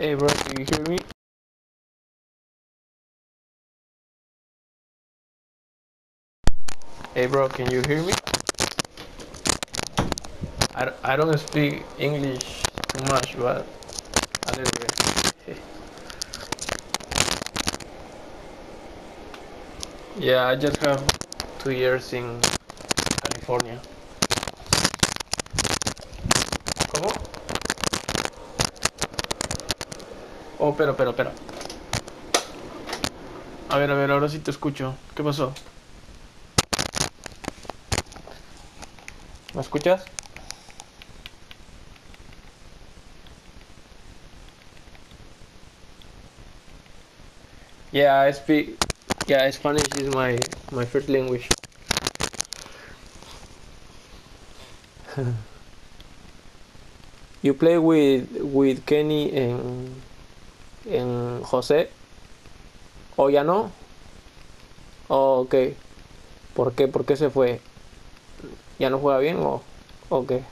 Hey bro, can you hear me? Hey bro, can you hear me? I, I don't speak English too much, but a little bit. Yeah, I just have two years in California. ¿Cómo? Oh, pero, pero, pero. A ver, a ver, ahora sí te escucho. ¿Qué pasó? ¿Me escuchas? Yeah, I speak. Yeah, Spanish is my my first language. You play with with Kenny en en José o ya no? Oh, ok. ¿Por qué? ¿Por qué se fue? ¿Ya no juega bien o o qué?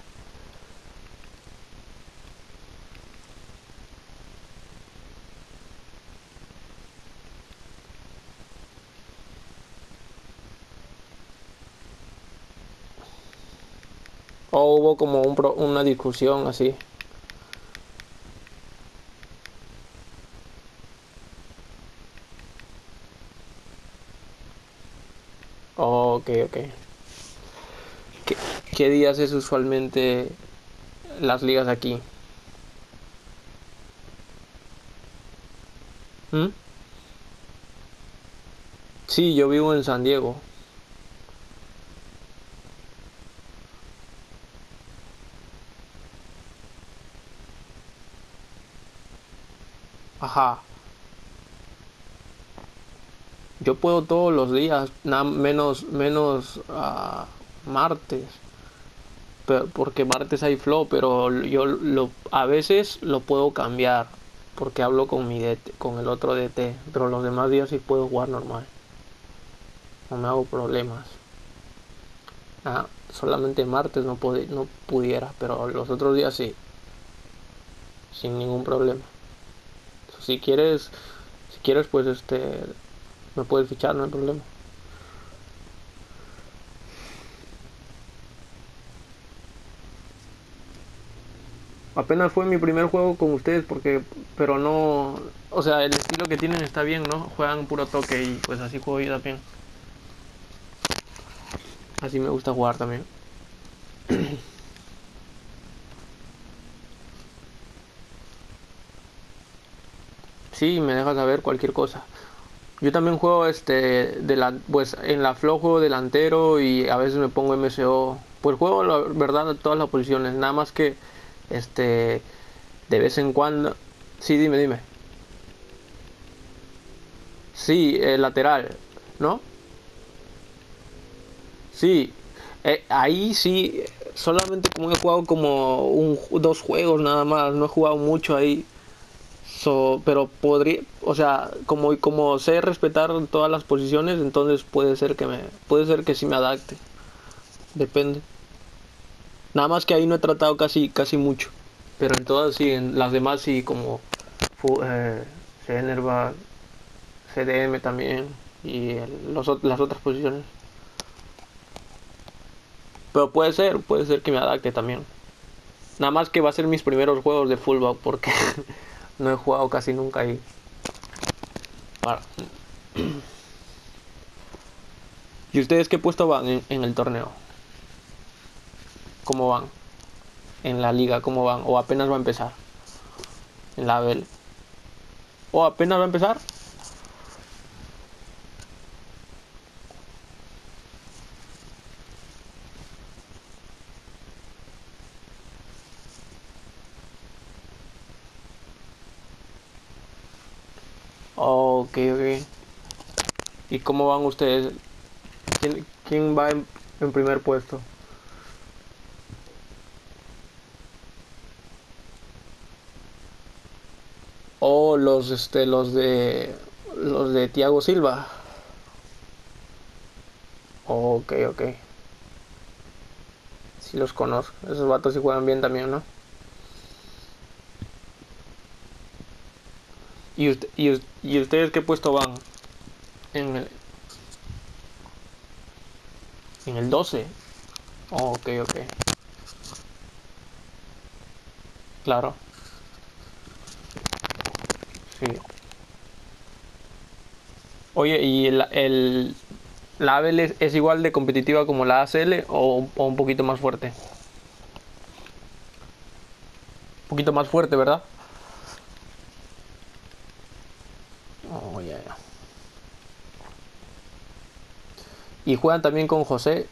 ¿O hubo como un pro- una discusión así? Oh, ok, ok. ¿Qué, qué días es usualmente las ligas aquí? ¿Mm? Sí, yo vivo en San Diego. Ajá. Yo puedo todos los días, nada menos menos ah, martes, porque martes hay flow, pero yo lo a veces lo puedo cambiar porque hablo con mi DT, con el otro DT, pero los demás días sí puedo jugar normal, no me hago problemas. Ah, solamente martes no no pudiera, pero los otros días sí, sin ningún problema. Si quieres, si quieres pues este me puedes fichar, no hay problema. Apenas fue mi primer juego con ustedes porque pero no, o sea, el estilo que tienen está bien, ¿no? Juegan puro toque y pues así juego yo también. Así me gusta jugar también. Sí, me dejas saber cualquier cosa. Yo también juego este pues en la flow juego delantero y a veces me pongo MCO. Pues juego la verdad todas las posiciones, nada más que este de vez en cuando. Sí, dime, dime. Sí, el lateral, ¿no? Sí, eh, ahí sí, solamente como he jugado como un, dos juegos nada más, no he jugado mucho ahí. So, pero podría, o sea, como como sé respetar todas las posiciones, entonces puede ser que me, puede ser que sí me adapte, depende. Nada más que ahí no he tratado casi casi mucho, pero en todas sí, en las demás sí como eh, Fenerbahce, CDM también y el- las otras posiciones. Pero puede ser, puede ser que me adapte también. Nada más que va a ser mis primeros juegos de fullback porque no he jugado casi nunca ahí. ¿Y ustedes qué puesto van en, en el torneo? ¿Cómo van? En la liga, ¿cómo van? ¿O apenas va a empezar? En la ABL. ¿O apenas va a empezar? Ok, ok. ¿Y cómo van ustedes? ¿Quién, va en, primer puesto? O los, este, los de, los de Thiago Silva. Ok, ok. Sí los conozco. Esos vatos sí juegan bien también, ¿no? ¿Y, y, ustedes qué puesto van? En el, en el 12. ok, ok. Claro. Sí. Oye, ¿y el, el la ABL es, igual de competitiva como la ACL o, o un poquito más fuerte? Un poquito más fuerte, ¿verdad? Oh, ya, ya. Y juegan también con José,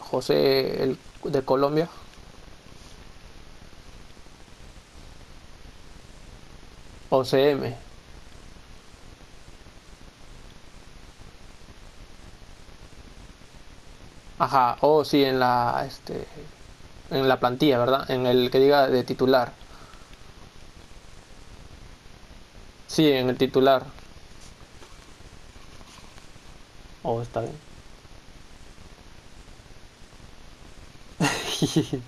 José el de Colombia. OCM. Ajá, oh sí, en la este en la plantilla, ¿verdad? En el que diga de titular. Sí, en el titular. Oh, está bien.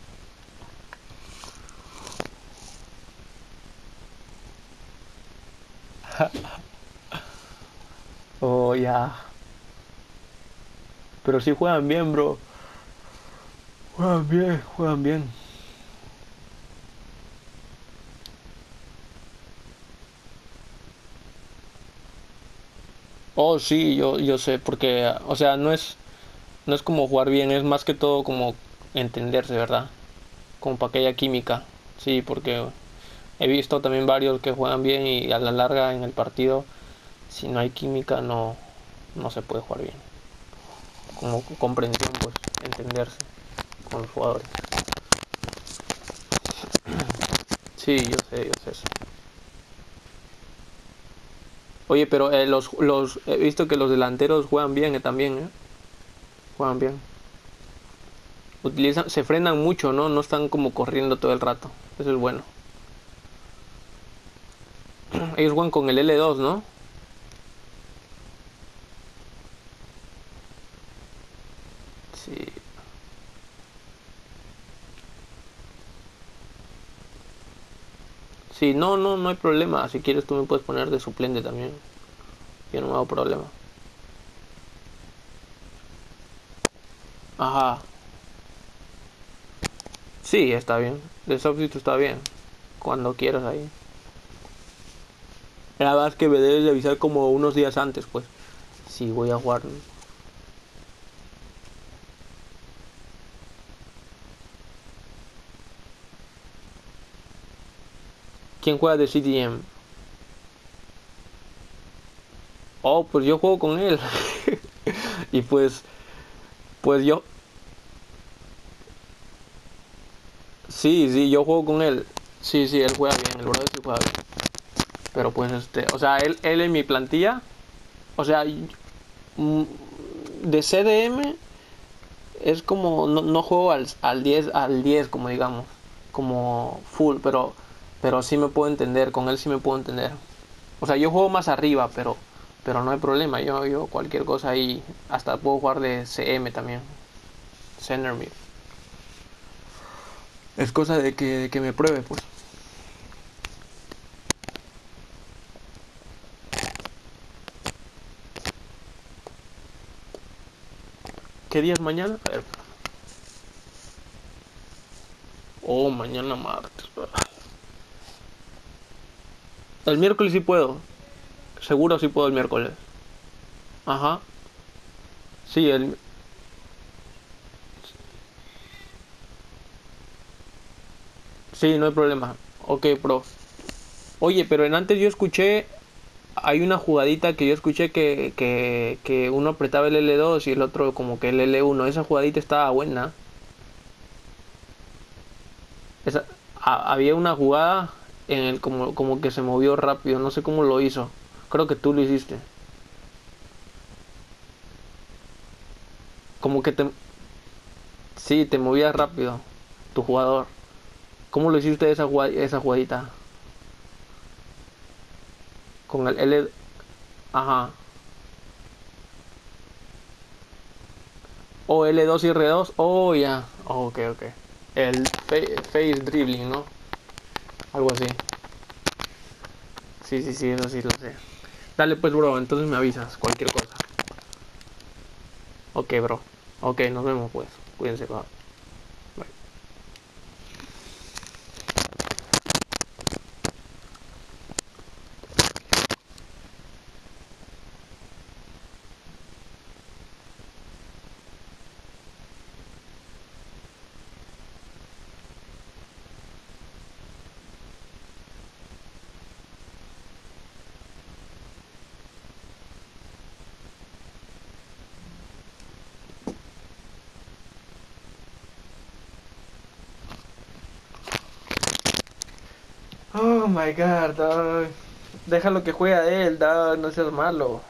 oh, ya. Pero si juegan bien, bro. Juegan bien, juegan bien. Oh, sí, yo, yo sé, porque, o sea, no es, no es como jugar bien, es más que todo como entenderse, ¿verdad? Como para que haya química. Sí, porque he visto también varios que juegan bien y a la larga en el partido, si no hay química, no, no se puede jugar bien. Como comprensión, pues, entenderse con los jugadores. Sí, yo sé, yo sé eso. Oye, pero eh, los, los, he visto que los delanteros juegan bien eh, también, ¿eh? Juegan bien. Utilizan, se frenan mucho, ¿no? No están como corriendo todo el rato. Eso es bueno. Ellos juegan con el L2, ¿no? Sí. Sí, no, no, no hay problema. Si quieres tú me puedes poner de suplente también. Yo no me hago problema. Ajá. Sí, está bien. De substituto está bien. Cuando quieras ahí. La verdad es que me debes de avisar como unos días antes, pues. Si voy a jugar. ¿Quién juega de CDM? Oh, pues yo juego con él. y pues, pues yo. Sí, sí, yo juego con él. Sí, sí, él juega bien, el brother sí juega bien. Pero pues este, o sea, él, él en mi plantilla, o sea, mm, de CDM es como, no, no juego al, al 10, al 10 como digamos, como full, pero pero sí me puedo entender, con él sí me puedo entender. O sea, yo juego más arriba, pero pero no hay problema. Yo yo cualquier cosa ahí, hasta puedo jugar de CM también. Center mid. Es cosa de que, de que me pruebe, pues. ¿Qué día es mañana? A ver. Oh, mañana martes. El miércoles sí puedo. Seguro sí puedo el miércoles. Ajá. Sí, el... Sí, no hay problema. Ok, pro. Oye, pero en antes yo escuché... Hay una jugadita que yo escuché que, que, que uno apretaba el L2 y el otro como que el L1. Esa jugadita estaba buena. Esa, había una jugada en el como, como que se movió rápido, no sé cómo lo hizo. Creo que tú lo hiciste. Como que te Sí, te movías rápido tu jugador. ¿Cómo lo hiciste esa esa jugadita? Con el L Ajá. O L2 y R2. Oh, ya. ok, ok. El face dribbling, ¿no? Algo así. Sí, sí, sí, eso sí lo sé. Dale pues, bro, entonces me avisas, cualquier cosa. Ok, bro. Ok, nos vemos pues. Cuídense, va. Oh my god, dog. Déjalo que juegue a él, dog. No seas malo.